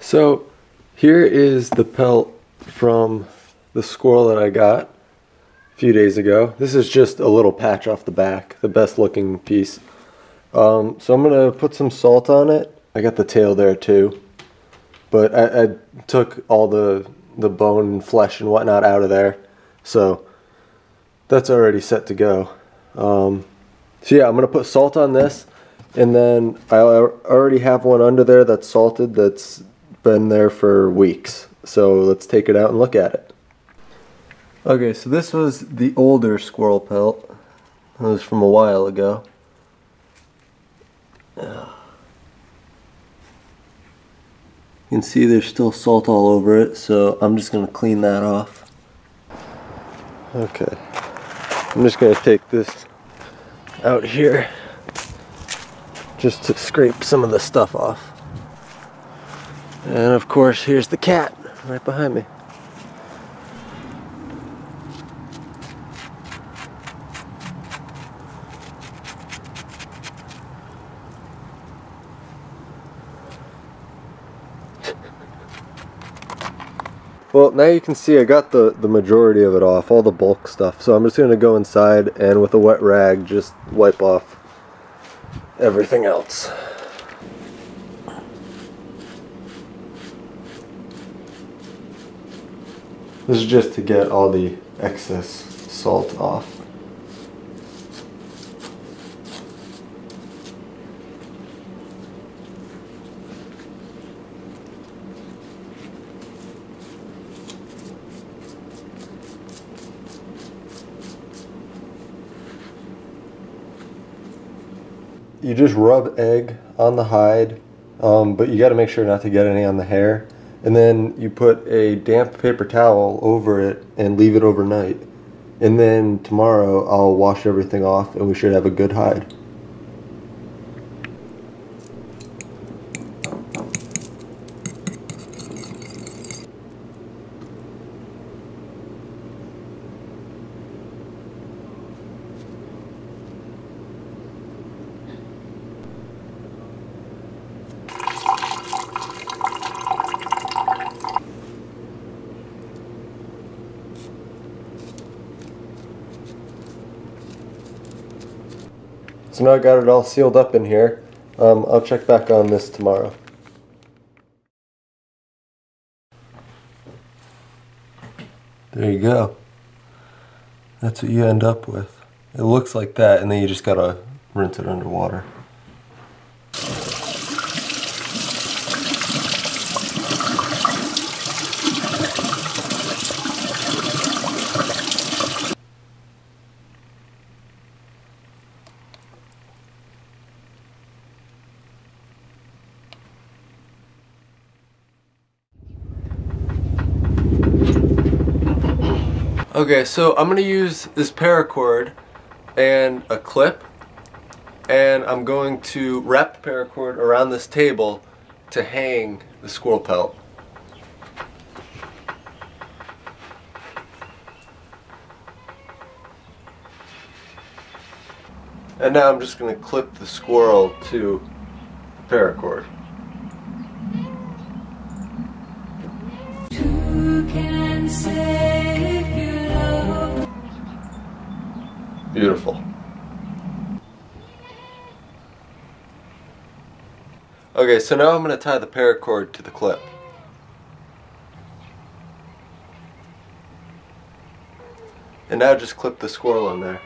So here is the pelt from the squirrel that I got a few days ago. This is just a little patch off the back, the best looking piece. Um, so I'm gonna put some salt on it. I got the tail there too, but I, I took all the the bone and flesh and whatnot out of there, so that's already set to go. Um, so yeah, I'm gonna put salt on this, and then I already have one under there that's salted that's been there for weeks. So let's take it out and look at it. Okay, so this was the older squirrel pelt. It was from a while ago. You can see there's still salt all over it, so I'm just going to clean that off. Okay. I'm just going to take this out here just to scrape some of the stuff off. And of course, here's the cat right behind me. Well, now you can see I got the, the majority of it off, all the bulk stuff. So I'm just going to go inside and with a wet rag just wipe off everything else. This is just to get all the excess salt off. you just rub egg on the hide, um, but you got to make sure not to get any on the hair. And then you put a damp paper towel over it and leave it overnight. And then tomorrow I'll wash everything off and we should have a good hide. So now I got it all sealed up in here. Um, I'll check back on this tomorrow. There you go. That's what you end up with. It looks like that and then you just gotta rinse it underwater. Okay, so I'm gonna use this paracord and a clip and I'm going to wrap the paracord around this table to hang the squirrel pelt. And now I'm just going to clip the squirrel to the paracord. Beautiful. Okay, so now I'm going to tie the paracord to the clip. And now just clip the squirrel in there.